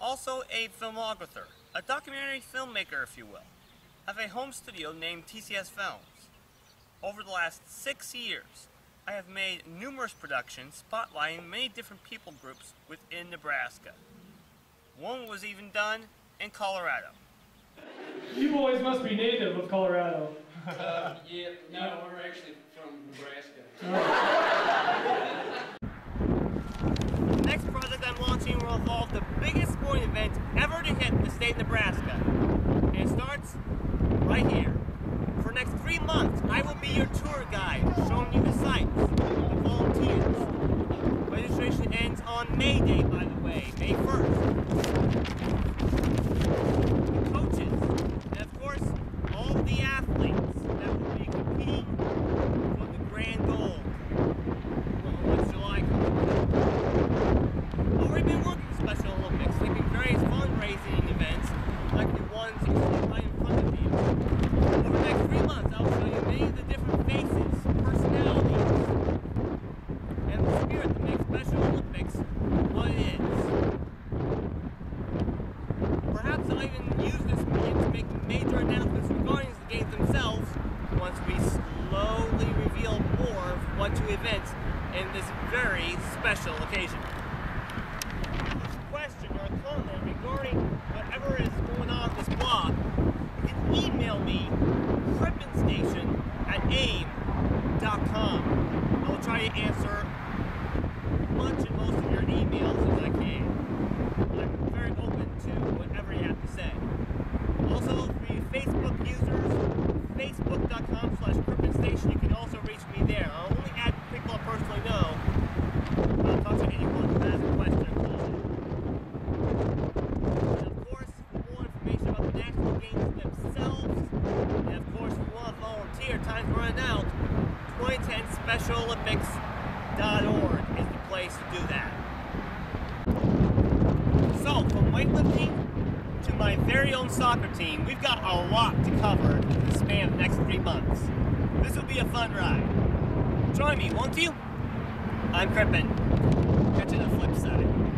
also a filmographer, a documentary filmmaker, if you will. I have a home studio named TCS Films. Over the last six years, I have made numerous productions spotlighting many different people groups within Nebraska. One was even done in Colorado. You boys must be native of Colorado. Uh, yeah, no, we're actually from Nebraska. The next project I'm launching will involve the biggest sporting event ever to hit the state of Nebraska. And it starts right here. For next three months, I will be your tour guide, showing you the sights, the volunteers. Registration ends on May Day, by the way, May 1st. The coaches, and of course, all the athletes that will be competing for the grand gold. Well, once July comes already been working with Special Olympics, making various fundraising events like the ones you see right in front of you. Over the next three months, I'll show you many of the different faces, personalities, and the spirit that makes Olympics what it is. Perhaps I'll even use this medium to make major announcements regarding the games themselves once we slowly reveal more of what to events in this very special occasion question or comment regarding whatever is going on this blog, you can email me, crippenstation at aim.com. I will try to answer much and most of your emails as I can. I'm very open to whatever you have to say. Also, for you Facebook users, facebook.com slash crippenstation, you can also reach me there. I'll only add people I personally know. I'll talk to anyone who has a question. And of course, for more information about the national games themselves, and of course, if you want to volunteer, time's running out. 2010specialolympics.org is the place to do that. So, from weightlifting to my very own soccer team, we've got a lot to cover next three months. This will be a fun ride. Join me, won't you? I'm Crippen. Catch you the flip side.